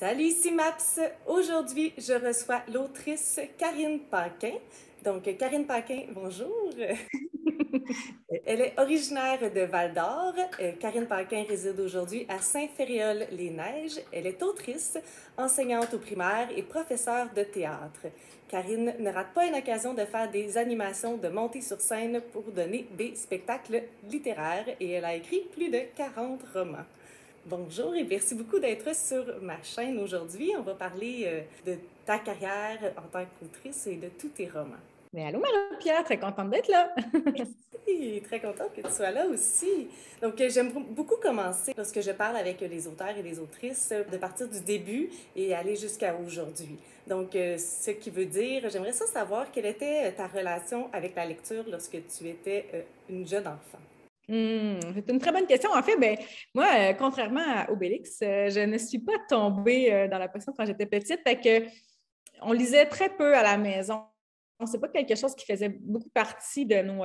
Salut, ici Maps. Aujourd'hui, je reçois l'autrice Karine Paquin. Donc, Karine Paquin, bonjour. Elle est originaire de Val d'Or. Euh, Karine Paquin réside aujourd'hui à Saint-Féréol-les-Neiges. Elle est autrice, enseignante au primaire et professeure de théâtre. Karine ne rate pas une occasion de faire des animations, de monter sur scène pour donner des spectacles littéraires et elle a écrit plus de 40 romans. Bonjour et merci beaucoup d'être sur ma chaîne aujourd'hui. On va parler euh, de ta carrière en tant qu'autrice et de tous tes romans. Mais allô Marie-Pierre, très contente d'être là. merci, très contente que tu sois là aussi. Donc euh, j'aime beaucoup commencer lorsque je parle avec les auteurs et les autrices de partir du début et aller jusqu'à aujourd'hui. Donc euh, ce qui veut dire, j'aimerais ça savoir quelle était ta relation avec la lecture lorsque tu étais une jeune enfant. Hmm, c'est une très bonne question. En fait, ben, moi, euh, contrairement à Obélix, euh, je ne suis pas tombée euh, dans la passion quand j'étais petite. Fait que on lisait très peu à la maison. Ce n'est pas quelque chose qui faisait beaucoup partie de nos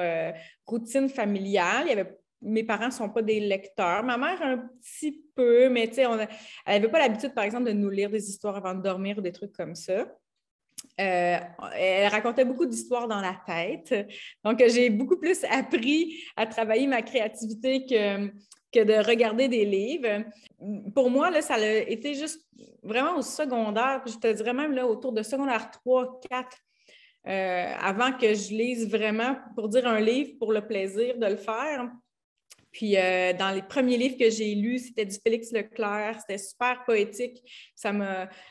routines familiales. Mes parents ne sont pas des lecteurs. Ma mère, un petit peu, mais on elle n'avait pas l'habitude, par exemple, de nous lire des histoires avant de dormir ou des trucs comme ça. Euh, elle racontait beaucoup d'histoires dans la tête. Donc, j'ai beaucoup plus appris à travailler ma créativité que, de regarder des livres. Pour moi, ça a été juste vraiment au secondaire, je te dirais même là, autour de secondaire 3, 4, euh, avant que je lise vraiment, pour dire un livre, pour le plaisir de le faire. Puis euh, dans les premiers livres que j'ai lus, c'était du Félix Leclerc, c'était super poétique.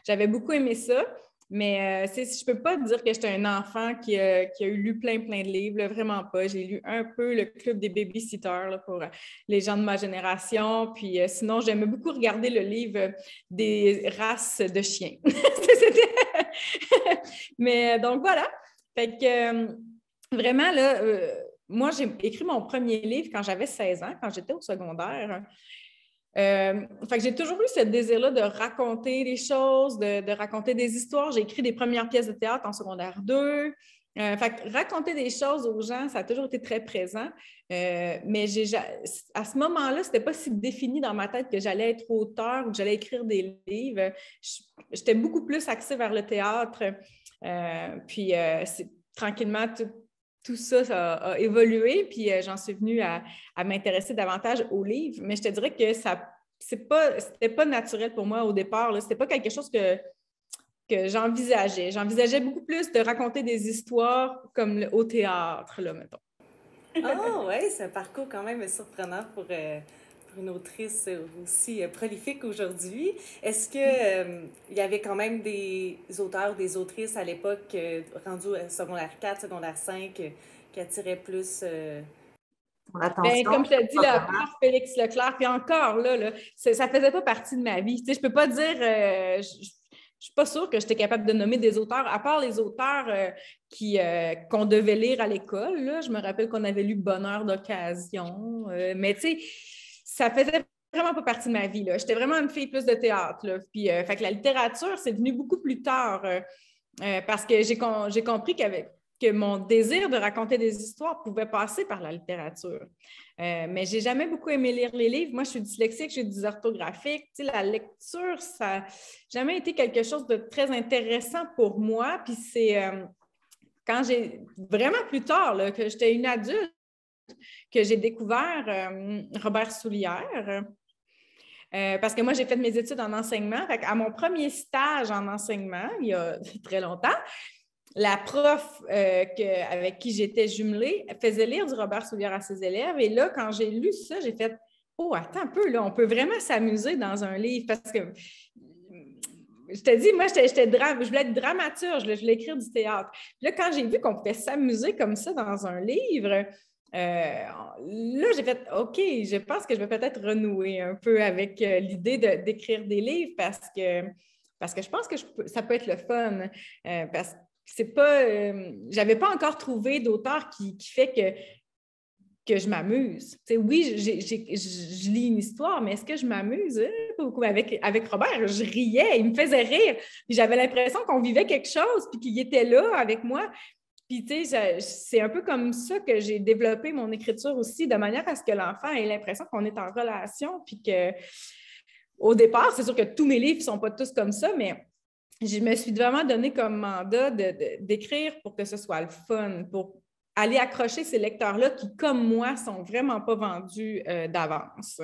J'avais beaucoup aimé ça. Mais euh, je ne peux pas dire que j'étais un enfant qui, a eu lu plein, plein de livres, vraiment pas. J'ai lu un peu le club des babysitters pour euh, les gens de ma génération. Puis euh, sinon, j'aimais beaucoup regarder le livre des races de chiens. Mais donc voilà. Fait que vraiment, là, moi, j'ai écrit mon premier livre quand j'avais 16 ans, quand j'étais au secondaire. Euh, j'ai toujours eu ce désir-là de raconter des choses, de, raconter des histoires. J'ai écrit des premières pièces de théâtre en secondaire 2. Euh, raconter des choses aux gens, ça a toujours été très présent. Euh, mais à ce moment-là, ce n'était pas si défini dans ma tête que j'allais être auteur ou que j'allais écrire des livres. J'étais beaucoup plus axée vers le théâtre. puis tranquillement, tout, tout ça, ça a, évolué, puis euh, j'en suis venue à, m'intéresser davantage aux livres. Mais je te dirais que ça c'est pas, naturel pour moi au départ. Ce n'était pas quelque chose que, j'envisageais. J'envisageais beaucoup plus de raconter des histoires comme au théâtre, là, mettons. Ah oui, c'est un parcours quand même surprenant pour, euh, une autrice aussi euh, prolifique aujourd'hui. Est-ce qu'il euh, il y avait quand même des auteurs, des autrices à l'époque euh, rendus secondaire 4, secondaire 5 qui attiraient plus ben, comme je te dis, là, Félix Leclerc, puis encore, là, là ça ne faisait pas partie de ma vie. Tu sais, je ne peux pas dire, je ne suis pas sûre que j'étais capable de nommer des auteurs, à part les auteurs qui, qu'on devait lire à l'école. Je me rappelle qu'on avait lu Bonheur d'occasion. mais tu sais, ça faisait vraiment pas partie de ma vie. J'étais vraiment une fille plus de théâtre. Puis, euh, fait que la littérature, c'est venu beaucoup plus tard euh, euh, parce que j'ai, compris que mon désir de raconter des histoires pouvait passer par la littérature. mais j'ai jamais beaucoup aimé lire les livres. Moi, je suis dyslexique, je suis dysorthographique. La lecture, ça n'a jamais été quelque chose de très intéressant pour moi. Puis c'est quand j'ai vraiment plus tard, que j'étais une adulte, que j'ai découvert euh, Robert Soulière. Euh, parce que moi, j'ai fait mes études en enseignement. à mon premier stage en enseignement, il y a très longtemps, la prof euh, avec qui j'étais jumelée faisait lire du Robert Soulière à ses élèves. Et là, quand j'ai lu ça, j'ai fait Oh, attends un peu, là, on peut vraiment s'amuser dans un livre parce que je te dis, moi, je voulais être dramaturge, je voulais écrire du théâtre. là, quand j'ai vu qu'on pouvait s'amuser comme ça dans un livre, euh, là, j'ai fait OK, je pense que je vais peut-être renouer un peu avec euh, l'idée d'écrire des livres parce que, parce que je pense que ça peut être le fun. Euh, parce que c'est pas. J'avais pas encore trouvé d'auteur qui, fait que, que je m'amuse. oui, je lis une histoire, mais est-ce que je m'amuse? Avec, avec Robert, je riais, il me faisait rire. J'avais l'impression qu'on vivait quelque chose, puis qu'il était là avec moi. Puis, tu sais, c'est un peu comme ça que j'ai développé mon écriture aussi, de manière à ce que l'enfant ait l'impression qu'on est en relation, puis que au départ, c'est sûr que tous mes livres ne sont pas tous comme ça, mais je me suis vraiment donné comme mandat d'écrire pour que ce soit le fun, pour aller accrocher ces lecteurs-là qui, comme moi, sont vraiment pas vendus euh, d'avance.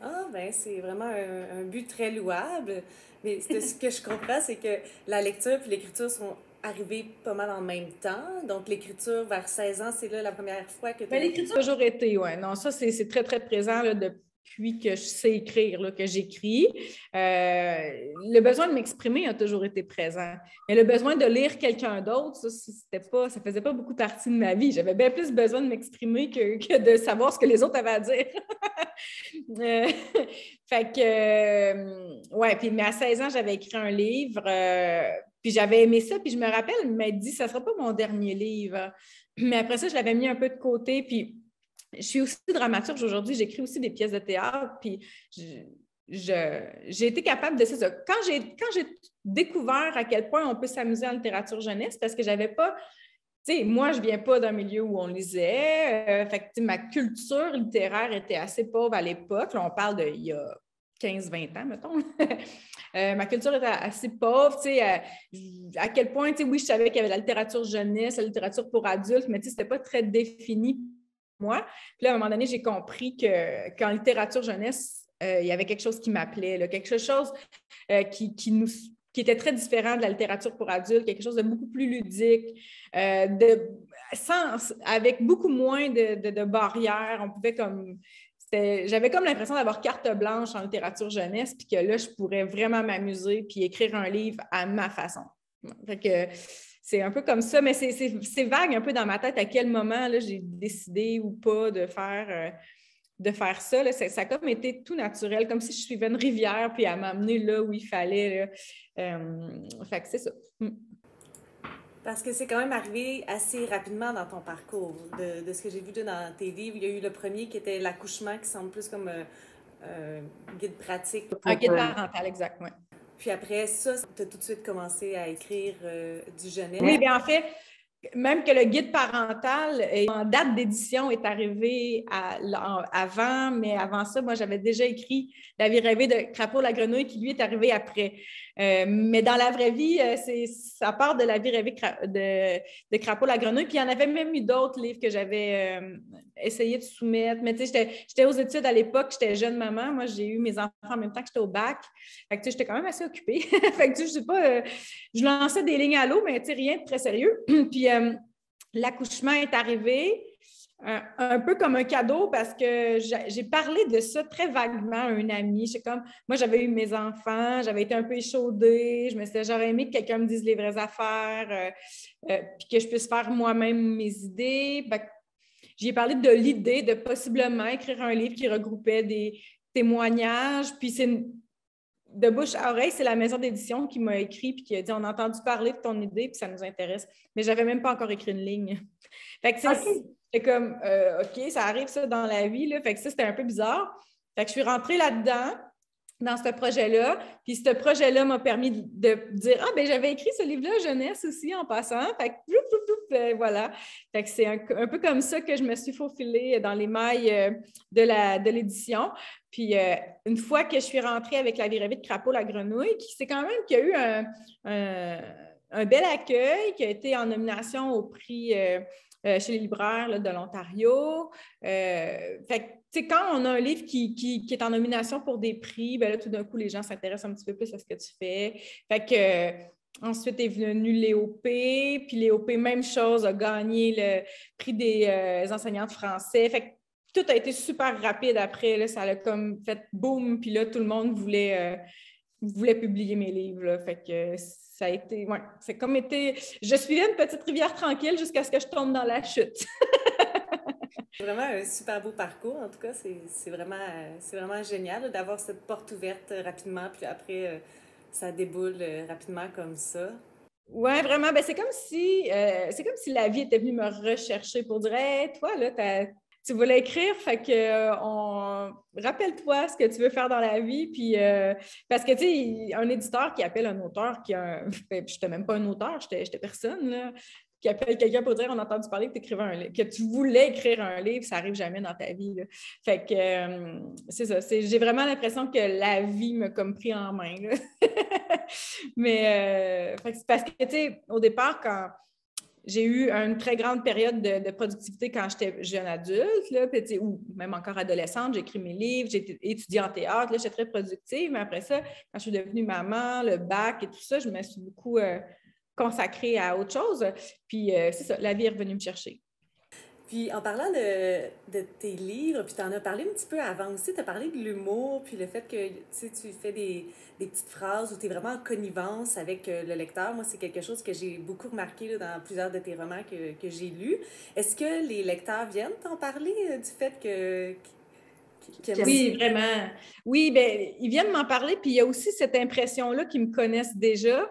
Ah, ben c'est vraiment un, but très louable. Mais ce que je comprends, c'est que la lecture et l'écriture sont arrivées pas mal en même temps. Donc, l'écriture vers 16 ans, c'est là la première fois que tu ben, L'écriture a toujours été, oui. Non, ça, c'est très, très présent là, depuis puis que je sais écrire, là, que j'écris. Euh, le besoin de m'exprimer a toujours été présent. Mais le besoin de lire quelqu'un d'autre, ça, c'était pas, ça faisait pas beaucoup partie de ma vie. J'avais bien plus besoin de m'exprimer que, de savoir ce que les autres avaient à dire. Euh, fait que, euh, ouais, puis mais à 16 ans, j'avais écrit un livre, puis j'avais aimé ça, puis je me rappelle, il m'a dit, ça sera pas mon dernier livre. Mais après ça, je l'avais mis un peu de côté, puis je suis aussi dramaturge aujourd'hui, j'écris aussi des pièces de théâtre, puis j'ai été capable de... Ça. Quand j'ai découvert à quel point on peut s'amuser en littérature jeunesse, parce que j'avais pas... Tu sais, moi, je viens pas d'un milieu où on lisait. Euh, fait que, ma culture littéraire était assez pauvre à l'époque. on parle d'il y a 15-20 ans, mettons. Euh, ma culture était assez pauvre, euh, à, quel point, oui, je savais qu'il y avait la littérature jeunesse, la littérature pour adultes, mais tu sais, c'était pas très défini moi. Puis là, à un moment donné, j'ai compris que, qu'en littérature jeunesse, euh, il y avait quelque chose qui m'appelait, quelque chose euh, qui, nous, qui était très différent de la littérature pour adultes, quelque chose de beaucoup plus ludique, de, sans, avec beaucoup moins de, barrières. On pouvait comme. J'avais comme l'impression d'avoir carte blanche en littérature jeunesse, puis que là, je pourrais vraiment m'amuser puis écrire un livre à ma façon. C'est un peu comme ça, mais c'est vague un peu dans ma tête à quel moment j'ai décidé ou pas de faire, euh, de faire ça. Là. Ça, a comme été tout naturel, comme si je suivais une rivière puis elle m'a amené là où il fallait. Euh, fait que c'est ça. Parce que c'est quand même arrivé assez rapidement dans ton parcours. De, de ce que j'ai vu dans tes livres, il y a eu le premier qui était l'accouchement, qui semble plus comme un euh, guide pratique. Un guide parental, exact, oui. Puis après ça, tu as tout de suite commencé à écrire euh, du jeunesse. Oui, bien en fait, même que le guide parental en date d'édition est arrivé avant, mais avant ça, moi, j'avais déjà écrit La vie rêvée de Crapaud la grenouille qui, lui, est arrivé après. Euh, mais dans la vraie vie, euh, ça part de la vie rêvée de, de Crapaud la grenouille. Puis il y en avait même eu d'autres livres que j'avais euh, essayé de soumettre. Mais tu sais, j'étais, aux études à l'époque, j'étais jeune maman. Moi, j'ai eu mes enfants en même temps que j'étais au bac. Fait que tu sais, j'étais quand même assez occupée. fait que tu sais, je sais pas, je lançais des lignes à l'eau, mais tu sais, rien de très sérieux. Puis l'accouchement est arrivé un, peu comme un cadeau parce que j'ai parlé de ça très vaguement à un ami. comme, moi, j'avais eu mes enfants, j'avais été un peu échaudée, je me suis j'aurais aimé que quelqu'un me dise les vraies affaires, euh, euh, puis que je puisse faire moi-même mes idées. J'ai parlé de l'idée de possiblement écrire un livre qui regroupait des témoignages, puis c'est de bouche à oreille, c'est la maison d'édition qui m'a écrit puis qui a dit on a entendu parler de ton idée puis ça nous intéresse. Mais j'avais même pas encore écrit une ligne. Fait que c'est comme euh, OK, ça arrive ça dans la vie. Là. Fait que ça, c'était un peu bizarre. Fait que je suis rentrée là-dedans dans ce projet-là. Puis ce projet-là m'a permis de dire Ah, ben j'avais écrit ce livre-là jeunesse aussi en passant. Fait que ben, voilà. Fait que c'est un, peu comme ça que je me suis faufilée dans les mailles euh, de, la, de l'édition. Puis euh, une fois que je suis rentrée avec la virée de Crapaud, la grenouille, c'est quand même qu'il y a eu un, bel accueil, qui a été en nomination au prix. Euh, chez les libraires de l'Ontario. fait quand on a un livre qui, est en nomination pour des prix, ben là, tout d'un coup, les gens s'intéressent un petit peu plus à ce que tu fais. Fait que, euh, ensuite est venu l'EOP, puis l'EOP, même chose, a gagné le prix des euh, enseignantes français. Fait que tout a été super rapide après. Là, ça a comme fait boum, puis là, tout le monde voulait, euh, voulait publier mes livres. Fait que ça a été, ouais, c'est comme été. Je suivais une petite rivière tranquille jusqu'à ce que je tombe dans la chute. Vraiment un super beau parcours. En tout cas, c'est vraiment, vraiment génial d'avoir cette porte ouverte rapidement, puis après, euh, ça déboule euh, rapidement comme ça. Oui, vraiment. Ben, c'est comme si euh, c'est comme si la vie était venue me rechercher pour dire Hey, toi, là, tu voulais écrire, fait que on rappelle-toi ce que tu veux faire dans la vie. Puis parce que tu sais, un éditeur qui appelle un auteur qui a. Ben, je n'étais même pas un auteur, j'étais personne. Là qui appelle quelqu'un pour dire on a entendu parler que, tu un que tu voulais écrire un livre, ça n'arrive jamais dans ta vie. Fait que euh, c'est ça. J'ai vraiment l'impression que la vie m'a comme pris en main. Mais euh, c'est parce que, tu sais, au départ, quand j'ai eu une très grande période de, productivité quand j'étais jeune adulte, là, ou même encore adolescente. J'ai écrit mes livres, j'ai étudié en théâtre, j'étais très productive. Mais après ça, quand je suis devenue maman, le bac et tout ça, je me suis beaucoup euh, consacrée à autre chose. Puis euh, c'est ça, la vie est revenue me chercher. Puis en parlant de, tes livres, puis tu en as parlé un petit peu avant aussi, tu as parlé de l'humour, puis le fait que tu fais des, petites phrases où tu es vraiment en connivence avec euh, le lecteur. Moi, c'est quelque chose que j'ai beaucoup remarqué dans plusieurs de tes romans que, j'ai lus. Est-ce que les lecteurs viennent t'en parler euh, du fait que... oui, vraiment. Oui, bien, ils viennent m'en parler, puis il y a aussi cette impression-là qu'ils me connaissent déjà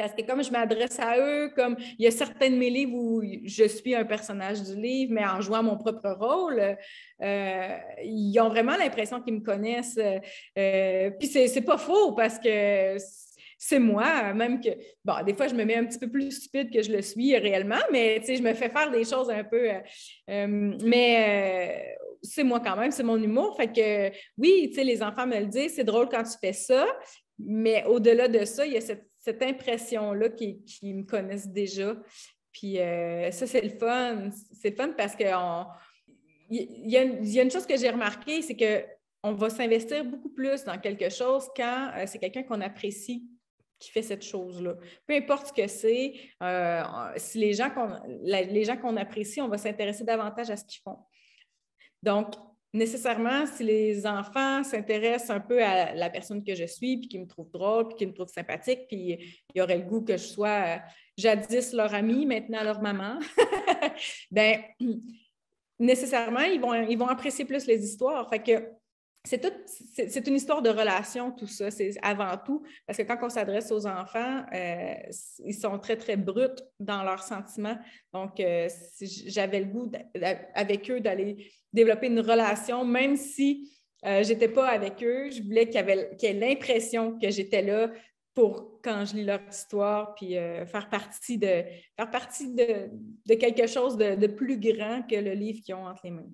parce que comme je m'adresse à eux, comme il y a certains de mes livres où je suis un personnage du livre, mais en jouant mon propre rôle, euh, ils ont vraiment l'impression qu'ils me connaissent. Euh, puis c'est pas faux parce que c'est moi, même que, bon, des fois, je me mets un petit peu plus stupide que je le suis réellement, mais tu sais, je me fais faire des choses un peu. Euh, mais c'est moi quand même, c'est mon humour. Fait que oui, tu sais, les enfants me le disent, c'est drôle quand tu fais ça, mais au-delà de ça, il y a cette cette impression-là qu'ils me connaissent déjà. Puis euh, ça, c'est le fun. C'est le fun parce que il y, a une chose que j'ai remarqué, c'est qu'on va s'investir beaucoup plus dans quelque chose quand euh, c'est quelqu'un qu'on apprécie qui fait cette chose-là. Peu importe ce que c'est, euh, si les gens qu'on apprécie, on va s'intéresser davantage à ce qu'ils font. Donc, nécessairement, si les enfants s'intéressent un peu à la personne que je suis, puis qu'ils me trouvent drôle, puis qu'ils me trouvent sympathique, puis il y aurait le goût que je sois euh, jadis leur amie, maintenant leur maman, bien, nécessairement, ils vont, ils vont apprécier plus les histoires. C'est une histoire de relation, tout ça, c'est avant tout, parce que quand on s'adresse aux enfants, euh, ils sont très, très bruts dans leurs sentiments. Donc, euh, j'avais le goût avec eux d'aller développer une relation, même si euh, je n'étais pas avec eux, je voulais qu'ils aient l'impression que j'étais là pour quand je lis leur histoire, puis faire partie, de, faire partie de, quelque chose de, plus grand que le livre qu'ils ont entre les mains.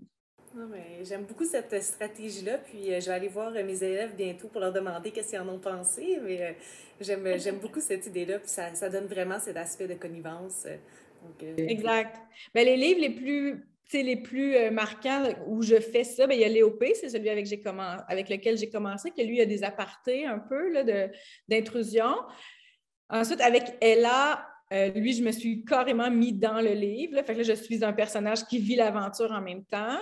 J'aime beaucoup cette stratégie-là, puis euh, je vais aller voir euh, mes élèves bientôt pour leur demander qu'est-ce qu'ils en ont pensé, mais euh, j'aime, beaucoup cette idée-là, puis ça, ça, donne vraiment cet aspect de connivence. exact. Bien, les livres les plus, les plus marquants où je fais ça, bien, il y a Léopé, c'est celui avec, j'ai avec lequel j'ai commencé, que lui a des apartés un peu d'intrusion. Ensuite, avec Ella, lui, je me suis carrément mis dans le livre. Fait que là, je suis un personnage qui vit l'aventure en même temps.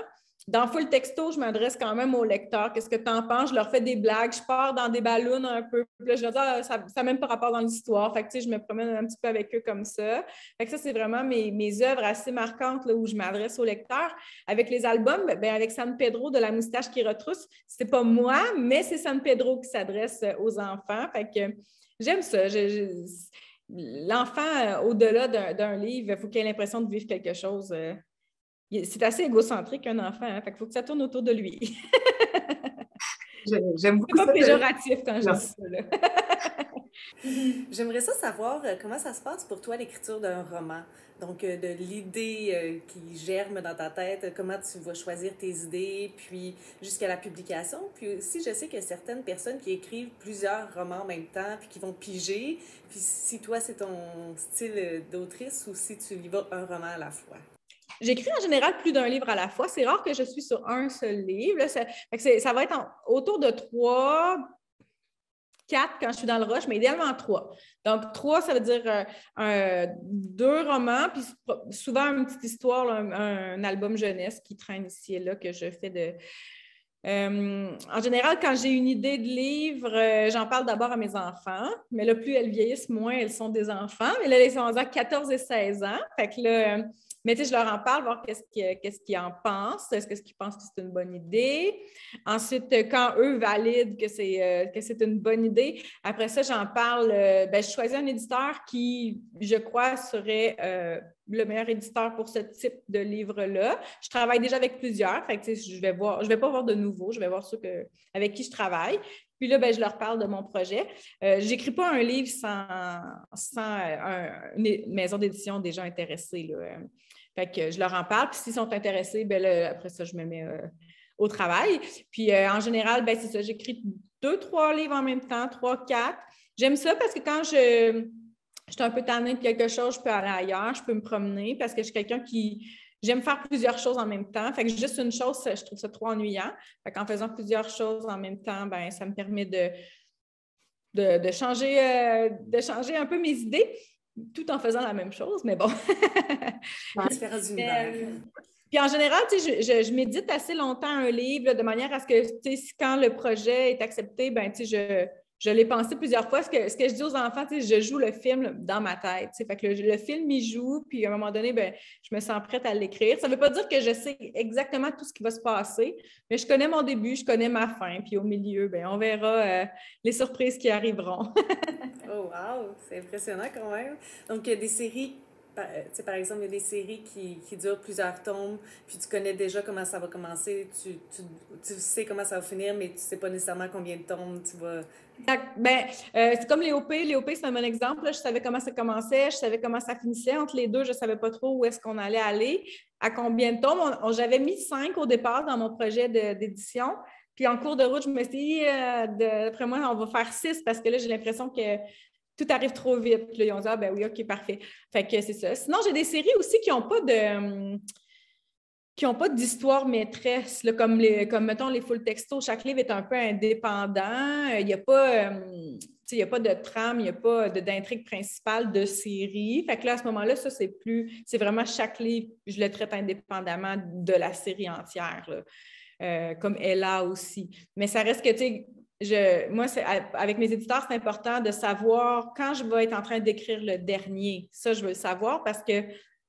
Dans Full Texto, je m'adresse quand même aux lecteurs. Qu'est-ce que tu en penses? Je leur fais des blagues, je pars dans des ballons un peu. je leur dis, ah, ça n'a même pas rapport dans l'histoire. Fait que, je me promène un petit peu avec eux comme ça. Fait que ça, c'est vraiment mes, mes œuvres assez marquantes où je m'adresse aux lecteurs. Avec les albums, ben, avec San Pedro de la moustache qui retrousse, c'est pas moi, mais c'est San Pedro qui s'adresse aux enfants. Fait que j'aime ça. L'enfant, au-delà d'un livre, il faut qu'il ait l'impression de vivre quelque chose. C'est assez égocentrique un enfant, hein, fait faut que ça tourne autour de lui. J'aime beaucoup. C'est pas péjoratif quand je dis ça. J'aimerais ça savoir euh, comment ça se passe pour toi l'écriture d'un roman? Donc, euh, de l'idée euh, qui germe dans ta tête, comment tu vas choisir tes idées, puis jusqu'à la publication? Puis aussi, je sais qu'il y a certaines personnes qui écrivent plusieurs romans en même temps, puis qui vont piger. Puis si toi, c'est ton style d'autrice ou si tu lis un roman à la fois? J'écris en général plus d'un livre à la fois. C'est rare que je suis sur un seul livre. Ça, va être autour de trois, quatre quand je suis dans le rush, mais idéalement trois. Donc, trois, ça veut dire euh, deux romans, puis souvent une petite histoire, un, album jeunesse qui traîne ici et là que je fais de. Euh, en général, quand j'ai une idée de livre, euh, j'en parle d'abord à mes enfants, mais là, plus elles vieillissent, moins elles sont des enfants. Mais là, elles sont à 14 et 16 ans. Fait que là, mais tu sais, je leur en parle, voir qu'est-ce qu'ils en pensent. Est-ce qu'ils pensent que c'est une bonne idée? Ensuite, quand eux valident que c'est euh, que c'est une bonne idée, après ça, j'en parle. Euh, ben, je choisis un éditeur qui, je crois, serait euh, le meilleur éditeur pour ce type de livre-là. Je travaille déjà avec plusieurs, fait que, je vais voir, je vais pas voir de nouveaux, je vais voir ceux que, avec qui je travaille. Puis là, ben, je leur parle de mon projet. Euh, je n'écris pas un livre sans, sans une maison d'édition déjà intéressée. Là. Fait que je leur en parle, puis s'ils sont intéressés, ben après ça, je me mets au travail. Puis en général, ben, c'est ça, j'écris deux, trois livres en même temps, trois, quatre. J'aime ça parce que quand je, je suis un peu tannée de quelque chose, je peux aller ailleurs, je peux me promener parce que je suis quelqu'un qui. J'aime faire plusieurs choses en même temps. Fait que juste une chose, je trouve ça trop ennuyant. Fait qu'en faisant plusieurs choses en même temps, ben, ça me permet de, de, changer, euh, de changer un peu mes idées tout en faisant la même chose, mais bon. Euh, puis en général, je, je, je, médite assez longtemps un livre de manière à ce que quand le projet est accepté, ben, je, je l'ai pensé plusieurs fois. Ce que, je dis aux enfants, je joue le film dans ma tête. Le, film, il joue, puis à un moment donné, ben, je me sens prête à l'écrire. Ça ne veut pas dire que je sais exactement tout ce qui va se passer, mais je connais mon début, je connais ma fin, puis au milieu, ben, on verra euh, les surprises qui arriveront. oh, wow! C'est impressionnant quand même. Donc, il y a des séries par, euh, par exemple, il y a des séries qui, qui, durent plusieurs tomes, puis tu connais déjà comment ça va commencer, tu, tu, tu, sais comment ça va finir, mais tu ne sais pas nécessairement combien de tomes tu vas. Ben, euh, c'est comme les OP. Les OP, c'est un bon exemple. Je savais comment ça commençait, je savais comment ça finissait. Entre les deux, je ne savais pas trop où est-ce qu'on allait aller, à combien de tomes? J'avais mis cinq au départ dans mon projet d'édition. Puis en cours de route, je me suis dit, euh, d'après moi, on va faire six parce que là, j'ai l'impression que tout arrive trop vite. Là, ils ont dit, ah ben oui, OK, parfait. Fait que c'est ça. Sinon, j'ai des séries aussi qui n'ont pas de. Hum, qui n'ont pas d'histoire maîtresse, là, comme, les, comme, mettons, les full textos. Chaque livre est un peu indépendant. Il n'y a pas. Hum, il a pas de trame, il n'y a pas d'intrigue principale de série. Fait que là, à ce moment-là, ça, c'est plus. C'est vraiment chaque livre, je le traite indépendamment de la série entière, euh, comme Ella aussi. Mais ça reste que, tu sais, moi, avec mes éditeurs, c'est important de savoir quand je vais être en train d'écrire le dernier. Ça, je veux le savoir parce que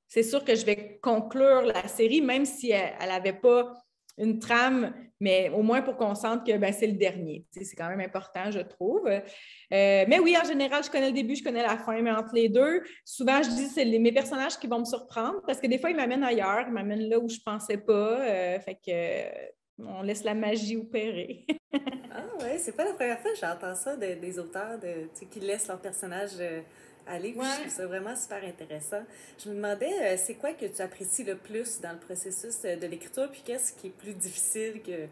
c'est sûr que je vais conclure la série, même si elle n'avait pas une trame, mais au moins pour qu'on sente que ben, c'est le dernier. c'est quand même important, je trouve. Euh, mais oui, en général, je connais le début, je connais la fin, mais entre les deux, souvent, je dis c'est mes personnages qui vont me surprendre parce que des fois, ils m'amènent ailleurs, ils m'amènent là où je ne pensais pas. Euh, fait que on laisse la magie opérer. ah ouais, c'est pas la première fois que j'entends ça des auteurs de, qui laissent leur personnage euh, aller. Ouais. Je trouve ça vraiment super intéressant. Je me demandais, euh, c'est quoi que tu apprécies le plus dans le processus euh, de l'écriture, puis qu'est-ce qui est plus difficile, que,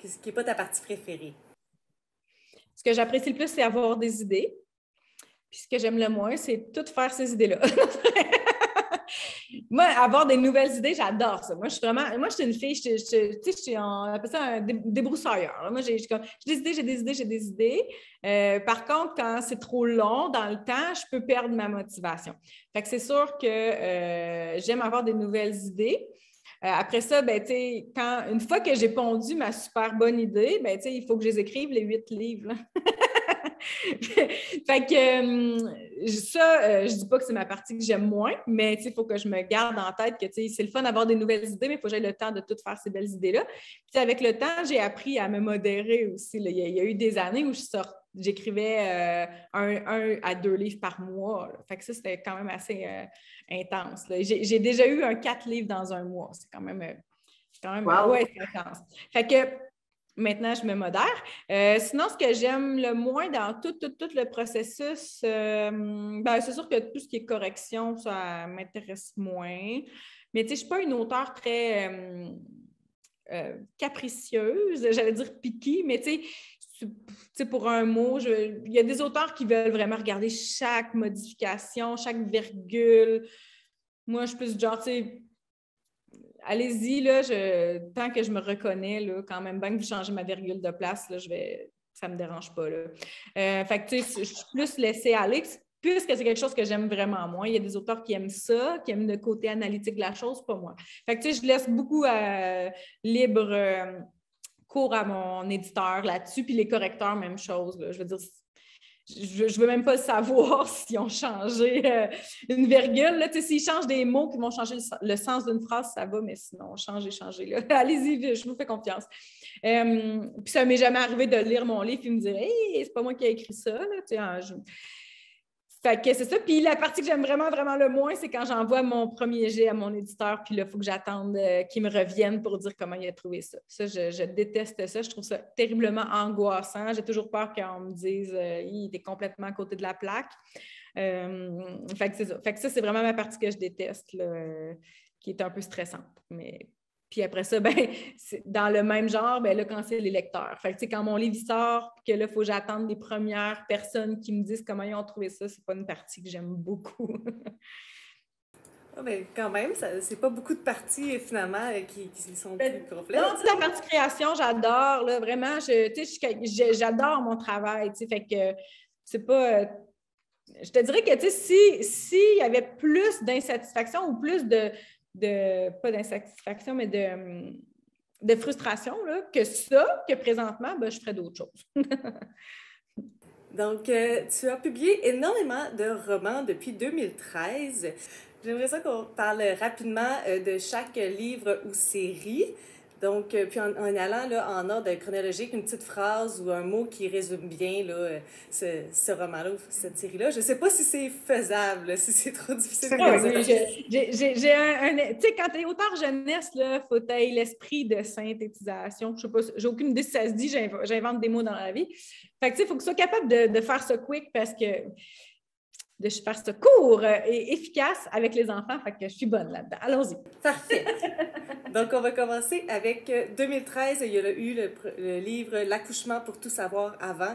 que ce qui n'est pas ta partie préférée? Ce que j'apprécie le plus, c'est avoir des idées. Puis ce que j'aime le moins, c'est tout faire ces idées-là. moi, avoir des nouvelles idées, j'adore ça. Moi, je suis vraiment. Moi, je suis une fille, je, sais, je suis en. On appelle ça un débroussailleur. Moi, j'ai des idées, j'ai des idées, j'ai des idées. Euh, par contre, quand c'est trop long dans le temps, je peux perdre ma motivation. Fait que c'est sûr que euh, j'aime avoir des nouvelles idées. Euh, après ça, ben, quand, une fois que j'ai pondu ma super bonne idée, ben, il faut que je les écrive, les huit livres. fait que euh, ça, euh, je dis pas que c'est ma partie que j'aime moins, mais il faut que je me garde en tête que c'est le fun d'avoir des nouvelles idées, mais il faut que j'aie le temps de tout faire ces belles idées-là. Puis avec le temps, j'ai appris à me modérer aussi. Il, y a, eu des années où je j'écrivais euh, un, à deux livres par mois. Fait que ça, c'était quand même assez intense. J'ai déjà eu un quatre livres dans un mois. C'est quand même, quand même intense. Fait que Maintenant, je me modère. Euh, sinon, ce que j'aime le moins dans tout, le processus, euh, ben, c'est sûr que tout ce qui est correction, ça m'intéresse moins. Mais tu sais, je ne suis pas une auteure très euh, capricieuse, j'allais dire piquée, mais tu sais, pour un mot, il y a des auteurs qui veulent vraiment regarder chaque modification, chaque virgule. Moi, je suis plus genre, tu allez-y, là, tant que je me reconnais, là, quand même bien que vous changez ma virgule de place, là, je vais, ça ne me dérange pas. Là. Euh, fait tu sais, je suis plus laissée aller, puisque c'est quelque chose que j'aime vraiment moins. Il y a des auteurs qui aiment ça, qui aiment le côté analytique de la chose, pas moi. Fait tu sais, je laisse beaucoup euh, libre euh, cours à mon éditeur là-dessus, puis les correcteurs, même chose. Je veux dire, je ne veux même pas savoir s'ils ont changé euh, une virgule. S'ils changent des mots qui vont changer le, sens d'une phrase, ça va, mais sinon, changez, changez. Allez-y, je vous fais confiance. Euh, puis ça m'est jamais arrivé de lire mon livre et me dire Hey, c'est pas moi qui ai écrit ça. C'est ça. Puis la partie que j'aime vraiment, vraiment le moins, c'est quand j'envoie mon premier jet à mon éditeur, puis là, il faut que j'attende euh, qu'il me revienne pour dire comment il a trouvé ça. Ça, je, déteste ça. Je trouve ça terriblement angoissant. J'ai toujours peur qu'on me dise euh, il était complètement à côté de la plaque. Euh, fait, que que ça, c'est vraiment ma partie que je déteste, qui est un peu stressante. Mais puis après ça, ben, dans le même genre, ben là, quand c'est les lecteurs. Fait que, quand mon livre sort, que là, il faut que j'attende les premières personnes qui me disent comment ils ont trouvé ça, c'est pas une partie que j'aime beaucoup. oh, mais quand même, c'est pas beaucoup de parties finalement qui, qui sont ben, plus complètes. Non, la partie création, j'adore. Là, vraiment, j'adore mon travail. Fait que c'est pas. Je te dirais que s'il si y avait plus d'insatisfaction ou plus de, pas d'insatisfaction, mais de, de frustration, là, que ça, que présentement, ben, je ferais d'autres choses. Donc, euh, tu as publié énormément de romans depuis 2013. J'aimerais ça qu'on parle rapidement euh, de chaque livre ou série. Donc, euh, puis en, allant là, en ordre chronologique, une petite phrase ou un mot qui résume bien là, euh, ce, ce roman-là cette série-là. Je ne sais pas si c'est faisable, si c'est trop difficile. j'ai un, Tu sais, quand tu es auteur jeunesse, il faut que l'esprit de synthétisation. Je sais pas, j'ai aucune idée si ça se dit, j'invente des mots dans la vie. Fait que tu sais, il faut que tu sois capable de, de faire ça quick parce que de faire ce cours euh, et efficace avec les enfants. Fait que je suis bonne là-dedans. Allons-y. Parfait. Donc, on va commencer avec 2013. Euh, il y a eu le, livre L'accouchement pour tout savoir avant.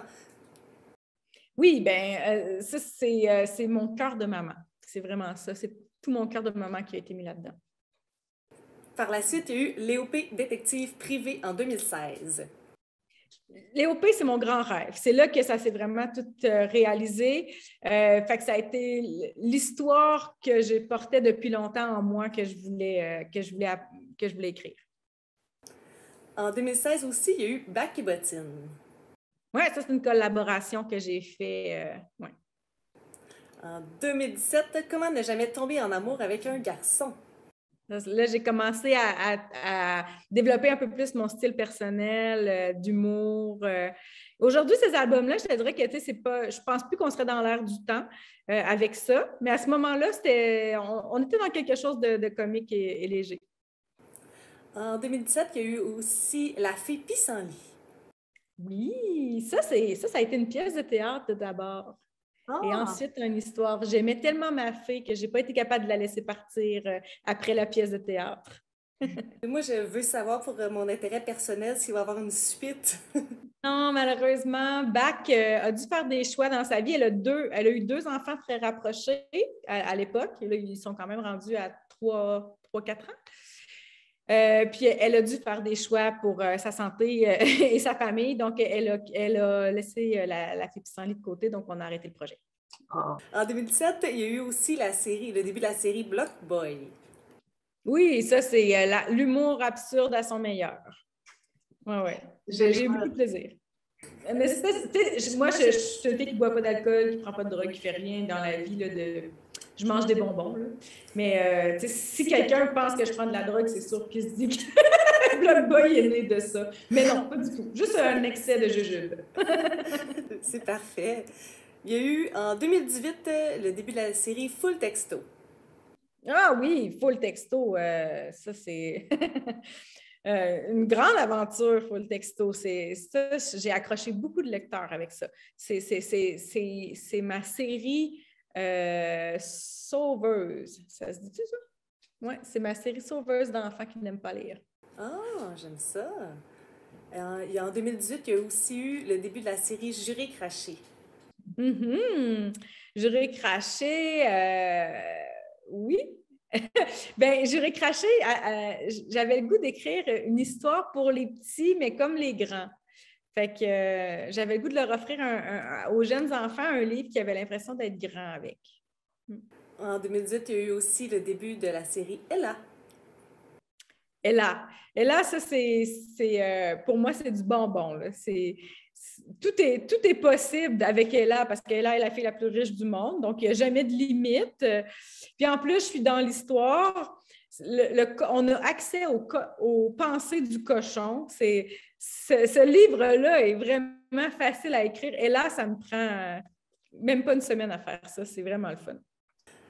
Oui, bien, euh, ça, c'est mon cœur de maman. C'est vraiment ça. C'est tout mon cœur de maman qui a été mis là-dedans. Par la suite, il y a eu Léopé, détective privé en 2016. Léopé, c'est mon grand rêve. C'est là que ça s'est vraiment tout euh, réalisé. Euh, fait que ça a été l'histoire que j'ai portée depuis longtemps en moi que je voulais, euh, que je voulais, que je voulais écrire. En 2016 aussi, il y a eu Bac et Bottine. Oui, ça, c'est une collaboration que j'ai fait. Ouais. En 2017, Comment ne jamais tomber en amour avec un garçon? Là, j'ai commencé à, développer un peu plus mon style personnel, euh, d'humour. Euh. Aujourd'hui, ces albums-là, je te dirais que c'est pas. Je pense plus qu'on serait dans l'air du temps euh, avec ça. Mais à ce moment-là, c'était. On, était dans quelque chose de, comique et, léger. En 2017, il y a eu aussi La fille pissenlit. Oui, ça, c'est ça, ça a été une pièce de théâtre d'abord. Et ah! ensuite, une histoire. J'aimais tellement ma fille que je n'ai pas été capable de la laisser partir euh, après la pièce de théâtre. Moi, je veux savoir pour euh, mon intérêt personnel s'il va y avoir une suite. non, malheureusement, Bach euh, a dû faire des choix dans sa vie. Elle a, deux, elle a eu deux enfants très rapprochés à, l'époque. Et là, ils sont quand même rendus à 3-4 ans. Puis elle a dû faire des choix pour sa santé et sa famille. Donc, elle a, elle a laissé la, la de côté. Donc, on a arrêté le projet. Ah. En 2017, il y a eu aussi la série, le début de la série Block Boy. Oui, ça, c'est euh, l'humour absurde à son meilleur. Oui, oui. J'ai eu beaucoup de plaisir. Mais moi, je, suis une fille qui ne boit pas d'alcool, qui ne prend pas de drogue, qui ne fait rien dans la vie. Là, de... Je mange des bonbons. Là. Mais euh, si quelqu'un pense que je prends de la drogue, c'est sûr qu'il se dit que Block Boy est né de ça. Mais non, pas du tout. Juste un excès de jujube. c'est parfait. Il y a eu en 2018 euh, le début de la série Full Texto. Ah oui, Full Texto, euh, ça c'est euh, une grande aventure, Full Texto. Ça, j'ai accroché beaucoup de lecteurs avec ça. C'est ma série sauveuse. Ça se dit-tu ça? Oui, c'est ma série sauveuse d'enfants qui n'aiment pas lire. Ah, j'aime ça. en 2018, il y a aussi eu le début de la série Juré craché. Mm J'aurais craché, euh, oui. ben, j'aurais craché, j'avais le goût d'écrire une histoire pour les petits, mais comme les grands. Fait que euh, j'avais le goût de leur offrir aux jeunes enfants un livre qui avait l'impression d'être grand avec. Mm. En 2018, il y a eu aussi le début de la série Ella. Ella. Ella, ça, c'est, euh, pour moi, c'est du bonbon. C'est, tout est, tout est possible avec Ella parce qu'Ella est la fille la plus riche du monde, donc il n'y a jamais de limite. Puis en plus, je suis dans l'histoire. On a accès aux pensées du cochon. C'est, ce, livre-là est vraiment facile à écrire. Et là, ça me prend même pas une semaine à faire ça. C'est vraiment le fun.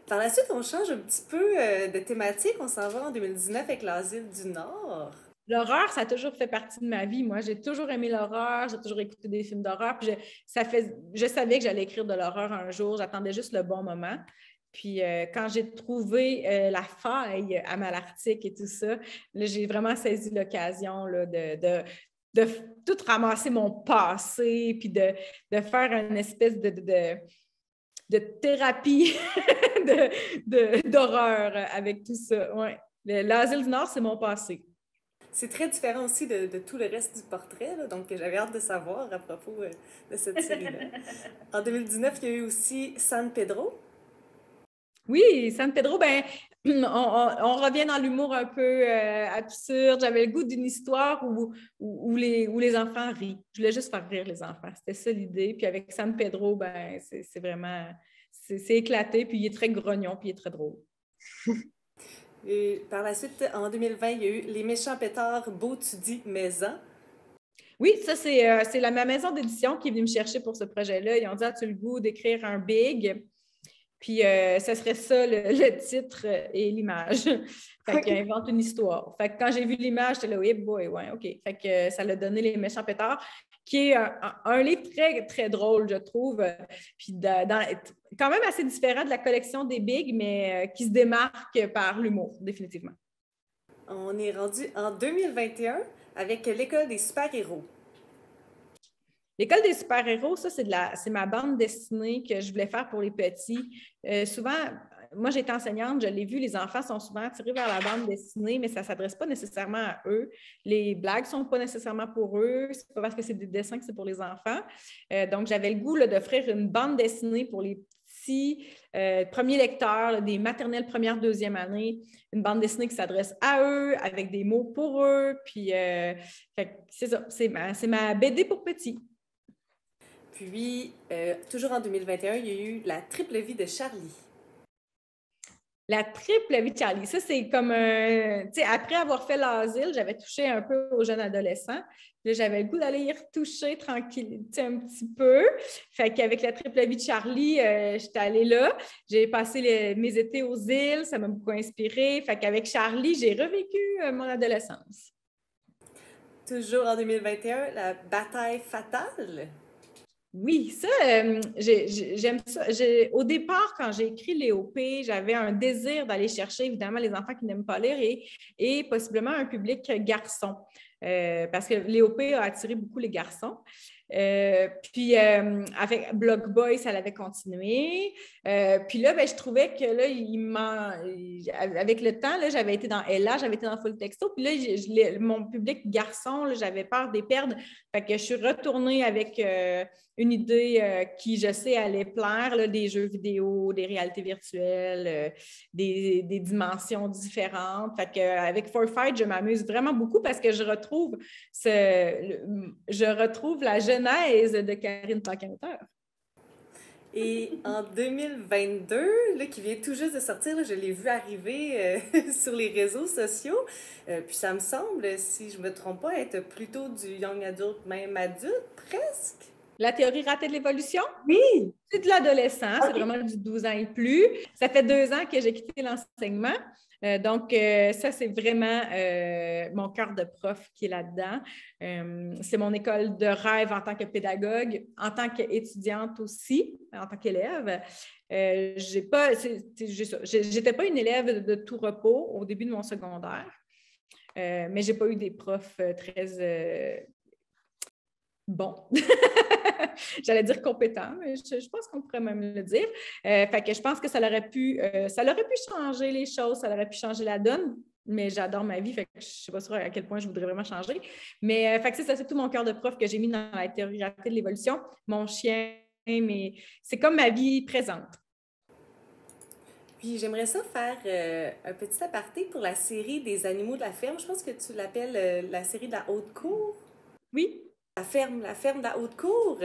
Par la suite, on change un petit peu euh, de thématique. On s'en va en 2019 avec l'Asile du Nord. L'horreur, ça a toujours fait partie de ma vie. Moi, j'ai toujours aimé l'horreur, j'ai toujours écouté des films d'horreur. je, ça fait, je savais que j'allais écrire de l'horreur un jour, j'attendais juste le bon moment. Puis euh, quand j'ai trouvé euh, la faille à Malartic et tout ça, j'ai vraiment saisi l'occasion de, de, tout ramasser mon passé, puis de, faire une espèce de, de, thérapie d'horreur avec tout ça. Ouais. L'Asile du Nord, c'est mon passé. C'est très différent aussi de, tout le reste du portrait, donc j'avais hâte de savoir à propos euh, de cette série-là. en 2019, il y a eu aussi San Pedro. Oui, San Pedro, ben, on, revient dans l'humour un peu euh, absurde. J'avais le goût d'une histoire où, où, les, où les enfants rient. Je voulais juste faire rire les enfants. C'était ça l'idée. Puis avec San Pedro, ben, c'est vraiment... C'est éclaté, puis il est très grognon, puis il est très drôle. Et par la suite, en 2020, il y a eu Les méchants pétards, beau tu dis maison. Oui, ça, c'est euh, la ma maison d'édition qui est venue me chercher pour ce projet-là. Ils ont dit As-tu le goût d'écrire un big Puis, euh, ce serait ça le, titre et l'image. fait qu'il invente une histoire. Fait que quand j'ai vu l'image, j'étais là, oui, boy, ouais, OK. Fait que ça l'a donné Les méchants pétards qui est un, livre très, très drôle, je trouve, puis quand même assez différent de la collection des Big, mais euh, qui se démarque par l'humour, définitivement. On est rendu en 2021 avec l'École des super-héros. L'école des super-héros, ça, c'est, de la, ma bande dessinée que je voulais faire pour les petits. Euh, souvent, moi, j'étais enseignante, je l'ai vu, les enfants sont souvent attirés vers la bande dessinée, mais ça ne s'adresse pas nécessairement à eux. Les blagues ne sont pas nécessairement pour eux, c'est pas parce que c'est des dessins que c'est pour les enfants. Euh, donc, j'avais le goût d'offrir une bande dessinée pour les petits euh, premiers lecteurs, des maternelles première, deuxième année, une bande dessinée qui s'adresse à eux, avec des mots pour eux. Puis, c'est ça, c'est ma BD pour petits. Puis, toujours en 2021, il y a eu La triple vie de Charlie. La triple vie de Charlie, ça, c'est comme un. Tu sais, après avoir fait l'asile, j'avais touché un peu aux jeunes adolescents. Là, j'avais le goût d'aller y retoucher tranquille, un petit peu. Fait qu'avec la triple vie de Charlie, euh, j'étais allée là. J'ai passé mes étés aux îles, ça m'a beaucoup inspiré. Fait qu'avec Charlie, j'ai revécu euh, mon adolescence. Toujours en 2021, la bataille fatale. Oui, ça, euh, j'aime ça. Au départ, quand j'ai écrit Léop, j'avais un désir d'aller chercher évidemment les enfants qui n'aiment pas lire et, possiblement un public garçon. Euh, parce que Léop a attiré beaucoup les garçons. Euh, puis avec Block Boy, ça l'avait continué. puis là, ben, je trouvais que là, il avec le temps, j'avais été dans Ella, j'avais été dans Full Texto. Puis là, mon public garçon, j'avais peur de les perdre. Fait que je suis retournée avec une idée euh, qui, je sais, allait plaire, des jeux vidéo, des réalités virtuelles, euh, des, dimensions différentes. Fait que, avec Forfight, je m'amuse vraiment beaucoup parce que je retrouve, ce, je retrouve la genèse de Karine paquin Et en 2022, là, qui vient tout juste de sortir, je l'ai vu arriver euh, sur les réseaux sociaux. puis ça me semble, si je ne me trompe pas, être plutôt du young adult, même adulte, presque. La théorie ratée de l'évolution? Oui. C'est de l'adolescent, c'est vraiment du 12 ans et plus. Ça fait deux ans que j'ai quitté l'enseignement. Euh, donc, euh, ça, c'est vraiment euh, mon cœur de prof qui est là-dedans. c'est mon école de rêve en tant que pédagogue, en tant qu'étudiante aussi, en tant qu'élève. j'ai pas, j'étais pas une élève de, tout repos au début de mon secondaire, mais j'ai pas eu des profs très bons. J'allais dire compétent, mais je, pense qu'on pourrait même le dire. Euh, fait que je pense que ça aurait pu, euh, ça aurait pu changer les choses, ça aurait pu changer la donne. Mais j'adore ma vie, fait que je ne suis pas sûre à quel point je voudrais vraiment changer. Mais euh, fait que c'est ça, c'est tout mon cœur de prof que j'ai mis dans la théorie de l'évolution. Mon chien, mais c'est comme ma vie présente. Puis j'aimerais ça faire un petit aparté pour la série des animaux de la ferme. Je pense que tu l'appelles la série de la haute cour. Oui. La ferme, la ferme de la Haute-Cour,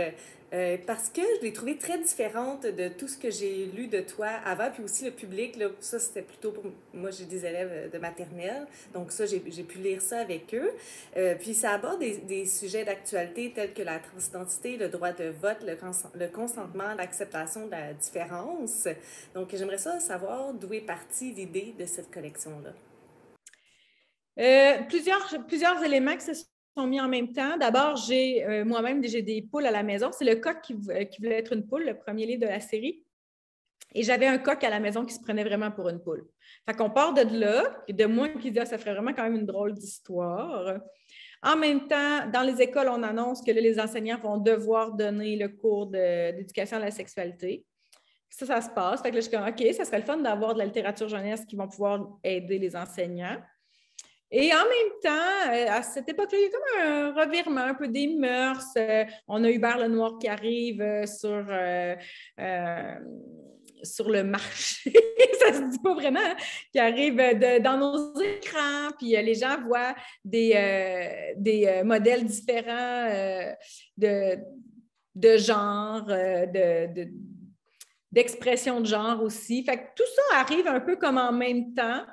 euh, parce que je l'ai trouvée très différente de tout ce que j'ai lu de toi avant, puis aussi le public, là, ça c'était plutôt pour... Moi j'ai des élèves de maternelle, donc ça j'ai pu lire ça avec eux. Euh, puis ça aborde des, des sujets d'actualité tels que la transidentité, le droit de vote, le, le consentement, l'acceptation de la différence. Donc j'aimerais ça savoir d'où est partie l'idée de cette collection-là. Euh, plusieurs, plusieurs éléments que mis en même temps. D'abord, j'ai euh, moi-même j'ai des poules à la maison. C'est le coq qui, qui, voulait être une poule, le premier livre de la série. Et j'avais un coq à la maison qui se prenait vraiment pour une poule. Fait qu'on part de là, de moi qui dit ah, ça ferait vraiment quand même une drôle d'histoire. En même temps, dans les écoles, on annonce que les enseignants vont devoir donner le cours d'éducation à la sexualité. Ça, ça se passe. Fait que là, je suis comme, OK, ça serait le fun d'avoir de la littérature jeunesse qui vont pouvoir aider les enseignants. Et en même temps, euh, à cette époque-là, il y a comme un revirement, un peu des mœurs. Euh, on a Hubert Lenoir qui arrive euh, sur, sur le marché, ça se dit pas vraiment, hein, qui arrive dans nos écrans, puis les gens voient des, des modèles différents de, de genre, de, d'expression de genre aussi. Fait que tout ça arrive un peu comme en même temps.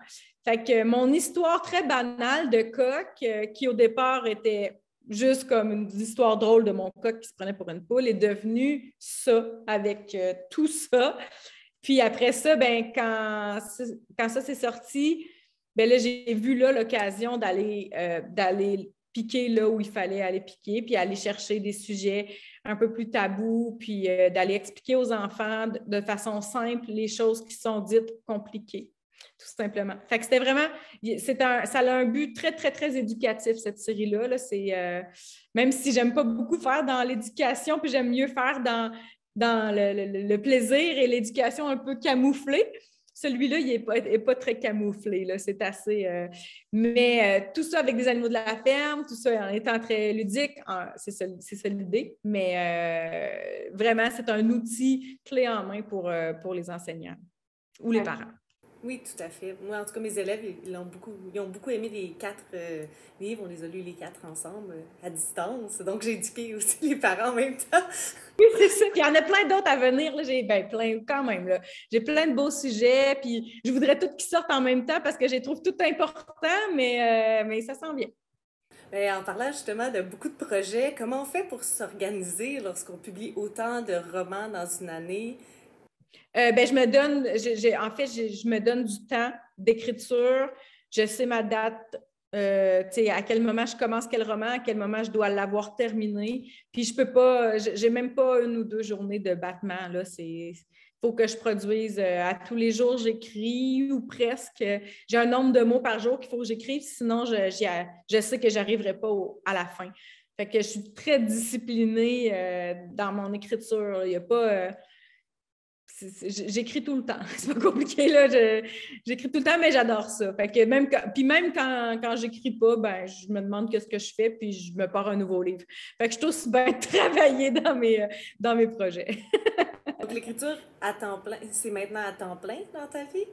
Fait que mon histoire très banale de coq, euh, qui au départ était juste comme une histoire drôle de mon coq qui se prenait pour une poule, est devenue ça avec euh, tout ça. Puis après ça, ben, quand, ça s'est sorti, ben là, j'ai vu l'occasion d'aller euh, d'aller piquer là où il fallait aller piquer, puis aller chercher des sujets un peu plus tabous, puis d'aller expliquer aux enfants de, façon simple les choses qui sont dites compliquées tout simplement. Fait que c'était vraiment, c'est un, ça a un but très, très, très éducatif, cette série-là. Là. C'est, euh, même si j'aime pas beaucoup faire dans l'éducation, puis j'aime mieux faire dans, dans le, plaisir et l'éducation un peu camouflée. Celui-là, il n'est pas, pas, très camouflé, là. c'est assez... Euh, mais euh, tout ça avec des animaux de la ferme, tout ça en étant très ludique, c'est ça, ça l'idée. Mais vraiment, c'est un outil clé en main pour, pour les enseignants ou les parents. Oui, tout à fait. Moi, en tout cas, mes élèves, ils, ont, beaucoup, ils ont beaucoup aimé les quatre euh, livres. On les a lus les quatre ensemble, euh, à distance. Donc, j'ai éduqué aussi les parents en même temps. Oui, c'est ça. Puis, il y en a plein d'autres à venir. J'ai ben, plein, quand même. J'ai plein de beaux sujets. Puis, je voudrais tous qu'ils sortent en même temps parce que je les trouve tout importants, mais, euh, mais ça s'en vient. Ben, en parlant justement de beaucoup de projets, comment on fait pour s'organiser lorsqu'on publie autant de romans dans une année? Euh, ben, je me donne, en fait, je me donne du temps d'écriture. Je sais ma date, euh, à quel moment je commence quel roman, à quel moment je dois l'avoir terminé. Puis je peux pas, j'ai même pas une ou deux journées de battement. Là, c'est faut que je produise euh, à tous les jours, j'écris ou presque. J'ai un nombre de mots par jour qu'il faut que j'écrive, sinon je, je sais que j'arriverai pas à la fin. Fait que je suis très disciplinée dans mon écriture. Il n'y a pas j'écris tout le temps. C'est pas compliqué, là. J'écris tout le temps, mais j'adore ça. Fait que même puis même quand, quand j'écris pas, ben, je me demande qu'est-ce que je fais, puis je me pars un nouveau livre. Fait que je suis aussi bien travailler dans mes, dans mes projets. Donc, l'écriture à temps plein, c'est maintenant à temps plein dans ta vie?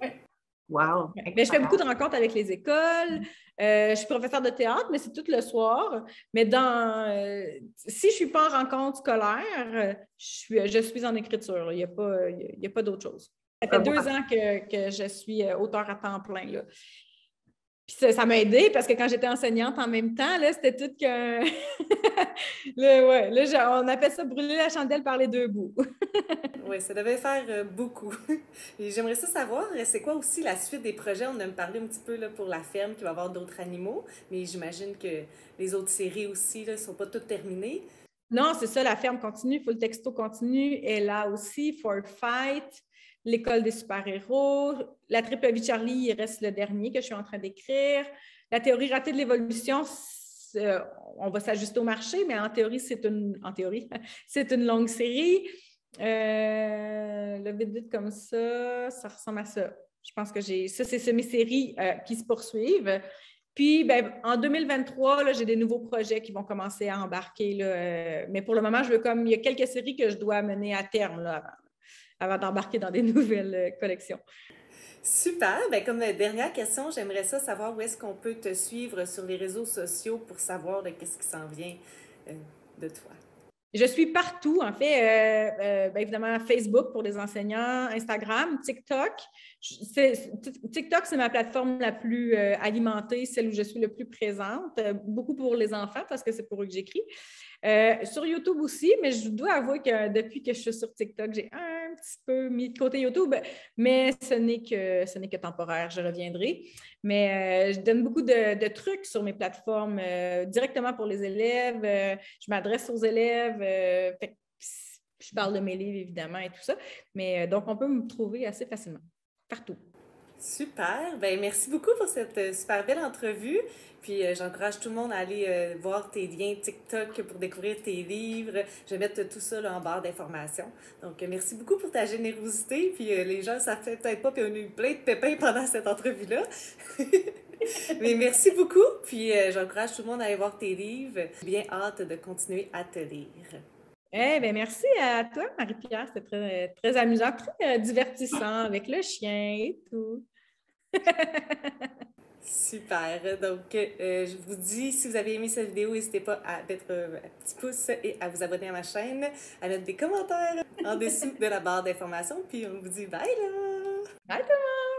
Wow! je fais beaucoup de rencontres avec les écoles. Euh, je suis professeure de théâtre, mais c'est tout le soir. Mais dans, euh, si je ne suis pas en rencontre scolaire, je suis, je suis en écriture. Il n'y a pas, pas d'autre chose. Ça fait ah, deux ans que, que, je suis euh, auteur à temps plein. Là. Puis ça m'a aidé parce que quand j'étais enseignante en même temps, c'était tout que. ouais, là, on appelle ça brûler la chandelle par les deux bouts. oui, ça devait faire euh, beaucoup. Et j'aimerais ça savoir, c'est quoi aussi la suite des projets? On a parlé un petit peu là, pour la ferme qui va avoir d'autres animaux, mais j'imagine que les autres séries aussi ne sont pas toutes terminées. Non, c'est ça, la ferme continue, le texto continue. Et là aussi, For Fight l'école des super-héros. La triple vie Charlie, il reste le dernier que je suis en train d'écrire. La théorie ratée de l'évolution, on va s'ajuster au marché, mais en théorie, c'est une, en théorie, c'est une longue série. Euh, le vite comme ça, ça ressemble à ça. Je pense que j'ai. Ça, c'est mes séries euh, qui se poursuivent. Puis, ben, en 2023, j'ai des nouveaux projets qui vont commencer à embarquer. Euh, mais pour le moment, je veux comme. Il y a quelques séries que je dois mener à terme avant avant d'embarquer dans des nouvelles euh, collections. Super. Bien, comme dernière question, j'aimerais ça savoir où est-ce qu'on peut te suivre sur les réseaux sociaux pour savoir de qu'est-ce qui s'en vient euh, de toi? Je suis partout, en fait. Euh, euh, ben, évidemment, Facebook pour les enseignants, Instagram, TikTok. TikTok, c'est ma plateforme la plus euh, alimentée, celle où je suis le plus présente. beaucoup pour les enfants parce que c'est pour eux que j'écris. sur YouTube aussi, mais je dois avouer que depuis que je suis sur TikTok, j'ai un petit peu mis de côté YouTube, mais ce n'est que, ce n'est que temporaire, je reviendrai. Mais euh, je donne beaucoup de, trucs sur mes plateformes euh, directement pour les élèves. Euh, je m'adresse aux élèves. je parle de mes livres, évidemment, et tout ça. Mais donc, on peut me trouver assez facilement, partout. Super. Ben, merci beaucoup pour cette super belle entrevue. Puis euh, j'encourage tout le monde à aller euh, voir tes liens TikTok pour découvrir tes livres. Je vais mettre tout ça là, en barre d'informations. Donc, euh, merci beaucoup pour ta générosité. Puis les gens, ça fait peut-être pas, puis on a eu plein de pépins pendant cette entrevue-là. Mais merci beaucoup. Puis j'encourage tout le monde à aller voir tes livres. Bien hâte de continuer à te lire. Eh bien, merci à toi, Marie-Pierre. C'était très, très amusant, très divertissant avec le chien et tout. Super. Donc, euh, je vous dis, si vous avez aimé cette vidéo, n'hésitez pas à mettre un petit pouce et à vous abonner à ma chaîne, à mettre des commentaires en dessous de la barre d'informations. Puis on vous dit bye là! Bye tout le monde!